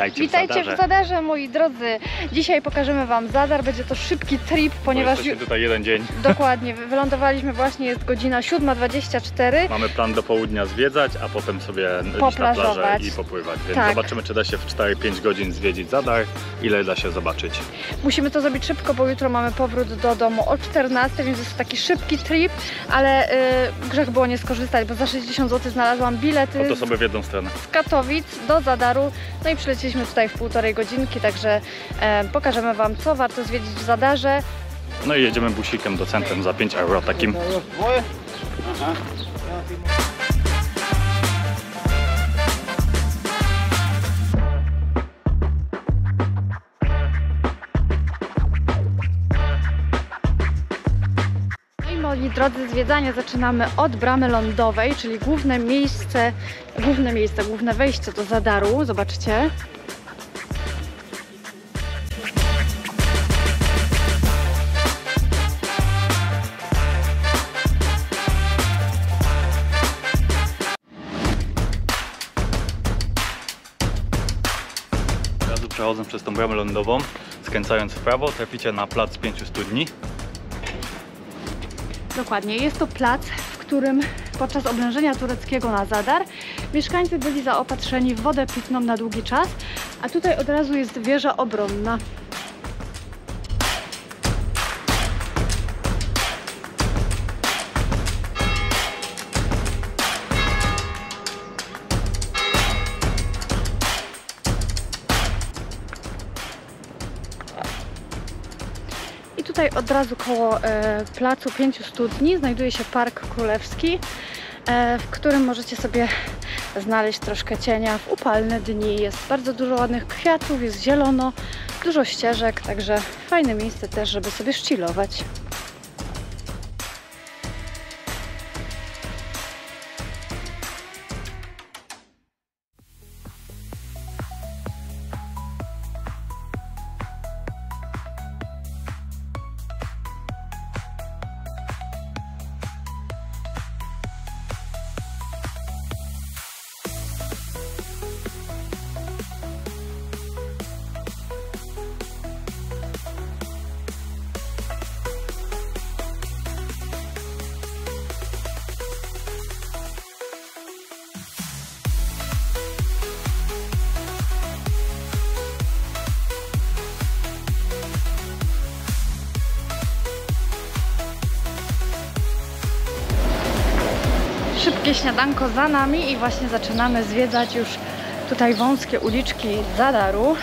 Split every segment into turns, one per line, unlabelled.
Witajcie,
Witajcie
w Zadarze.
w Zadarze, moi drodzy. Dzisiaj pokażemy Wam Zadar. Będzie to szybki trip,
Bo
ponieważ
jesteśmy tutaj jeden dzień.
dokładnie wy- wylądowaliśmy właśnie, jest godzina 7.24.
Mamy plan do południa zwiedzać, a potem sobie iść na
Poplażować.
plażę i popływać. Więc
Tak.
zobaczymy, czy da się w 4-5 godzin zwiedzić Zadar, ile da się zobaczyć.
Musimy to zrobić szybko, bo jutro mamy powrót do domu o 14, więc jest to taki szybki trip, ale y, grzech było nie skorzystać, bo za 60 zł znalazłam bilety
No to sobie w jedną stronę.
z Katowic do Zadaru. No i przylecieliśmy tutaj w półtorej godzinki, także e, pokażemy Wam, co warto zwiedzić w Zadarze.
No i jedziemy busikiem do centrum za 5 euro takim.
No drodzy, zwiedzanie zaczynamy od bramy lądowej, czyli główne miejsce, główne miejsce, główne wejście do Zadaru. Zobaczcie.
Od razu przechodząc przez tą bramę lądową, skręcając w prawo, traficie na plac pięciu studni.
Dokładnie, jest to plac, w którym podczas oblężenia tureckiego na Zadar mieszkańcy byli zaopatrzeni w wodę pitną na długi czas, a tutaj od razu jest wieża obronna. I tutaj od razu koło e, placu Pięciu Studni znajduje się Park Królewski, e, w którym możecie sobie znaleźć troszkę cienia w upalne dni. Jest bardzo dużo ładnych kwiatów, jest zielono, dużo ścieżek, także fajne miejsce też, żeby sobie szcilować. Śniadanko za nami i właśnie zaczynamy zwiedzać już tutaj wąskie uliczki Zadaru.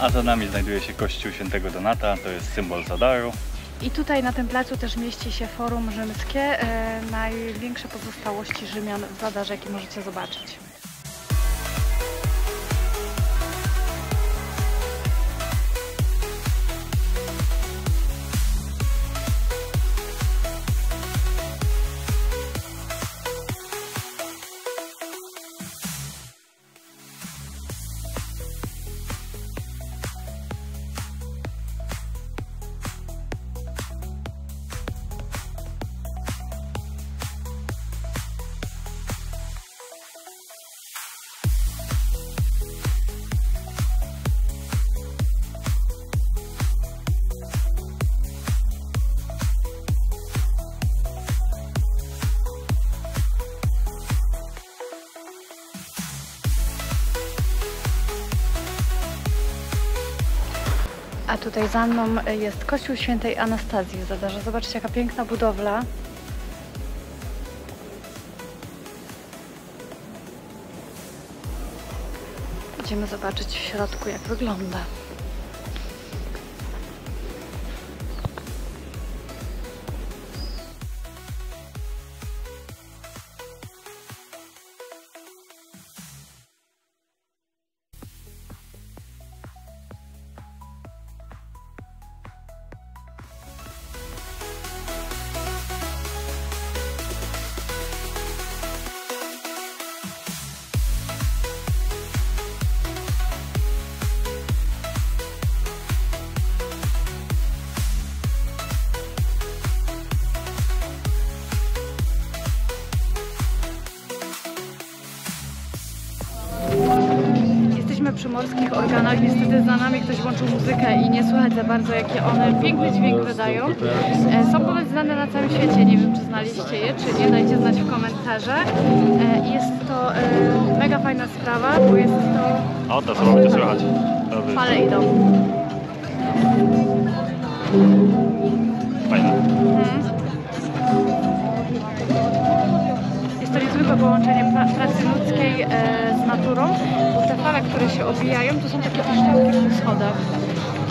A za nami znajduje się kościół świętego Donata, to jest symbol Zadaru.
I tutaj na tym placu też mieści się Forum Rzymskie, e, największe pozostałości Rzymian w Zadarze, jakie możecie zobaczyć. Tutaj za mną jest kościół świętej Anastazji w Zadarze. Zobaczcie, jaka piękna budowla. Idziemy zobaczyć w środku, jak wygląda. Przymorskich organach. Niestety za nami ktoś włączył muzykę i nie słychać za bardzo, jakie one piękny dźwięk wydają. E, Są ponoć znane na całym świecie, nie wiem czy znaliście je, czy nie, dajcie znać w komentarze. Jest to e, mega fajna sprawa, bo jest to...
O, teraz będzie słychać.
Fale idą.
Fajne.
Mhm. Jest to niezwykłe połączenie pra- pracy ludzkiej e, z naturą, bo te fale, które się obijają, to są takie piszczałki w tych schodach.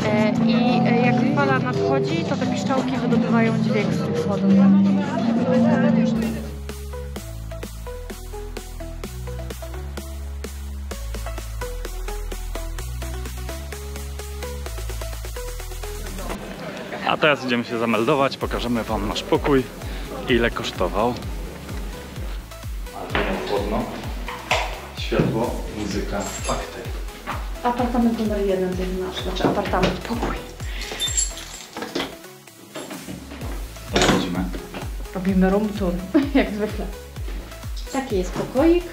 E, I e, jak fala nadchodzi, to te piszczałki wydobywają dźwięk z tych schodów.
A teraz idziemy się zameldować, pokażemy Wam nasz pokój, ile kosztował. Ale chłodno. Światło, muzyka, fakty.
Apartament numer jeden to jest nasz, znaczy apartament, pokój.
To wchodzimy.
Robimy room tour, jak zwykle. Taki jest pokoik.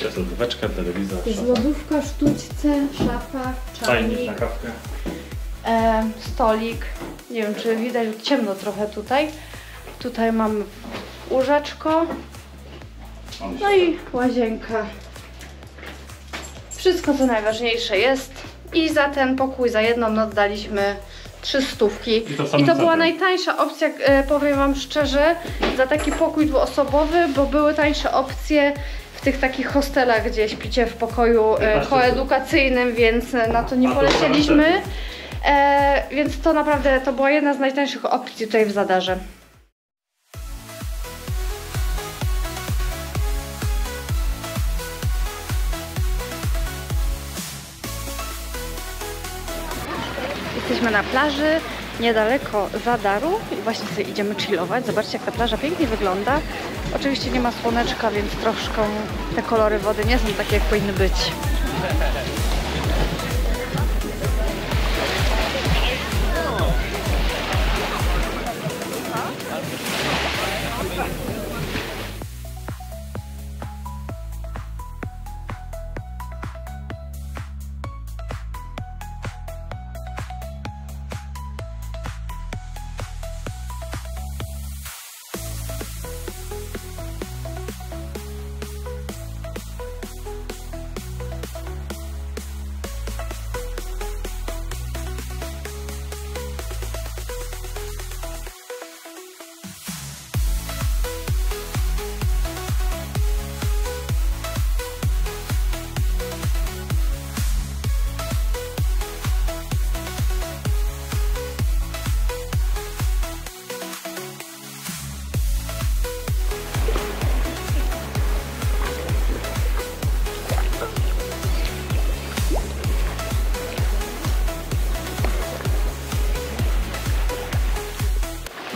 Jest lodóweczka, telewizor,
Jest
szafa.
lodówka, sztućce, szafa,
Czajnik
czajnik,
na kawkę.
e, stolik. Nie wiem, czy widać, ciemno trochę tutaj. Tutaj mamy łóżeczko,
On
no i łazienka. Wszystko co najważniejsze jest. I za ten pokój, za jedną noc daliśmy trzy stówki.
I to
I to była najtańsza opcja, e, powiem Wam szczerze, za taki pokój dwuosobowy, bo były tańsze opcje w tych takich hostelach, gdzie śpicie w pokoju e,
15
koedukacyjnym, więc e, na to nie polecieliśmy. E, więc to naprawdę to była jedna z najtańszych opcji tutaj w Zadarze. Na plaży niedaleko Zadaru i właśnie sobie idziemy chillować. Zobaczcie jak ta plaża pięknie wygląda. Oczywiście nie ma słoneczka, więc troszkę te kolory wody nie są takie jak powinny być.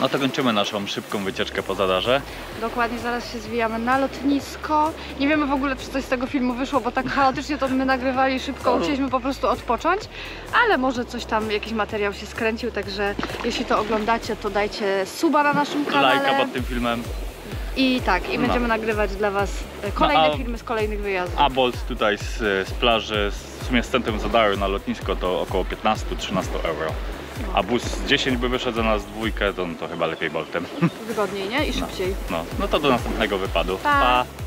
No to kończymy naszą szybką wycieczkę po Zadarze.
Dokładnie, zaraz się zwijamy na lotnisko. Nie wiemy w ogóle, czy coś z tego filmu wyszło, bo tak chaotycznie to my nagrywali szybko, musieliśmy po prostu odpocząć, ale może coś tam, jakiś materiał się skręcił, także jeśli to oglądacie, to dajcie suba na naszym kanale.
Lajka pod tym filmem.
I tak, i
No.
będziemy nagrywać dla Was kolejne
No, a-
filmy z kolejnych wyjazdów.
A Bolt tutaj z, z plaży, w sumie z centrum Zadaru na lotnisko to około 15-13 euro. A bus 10 by wyszedł za nas dwójkę, to, to chyba lepiej Boltem.
Wygodniej, nie? I szybciej.
No, no to do następnego wypadu.
Pa.
pa.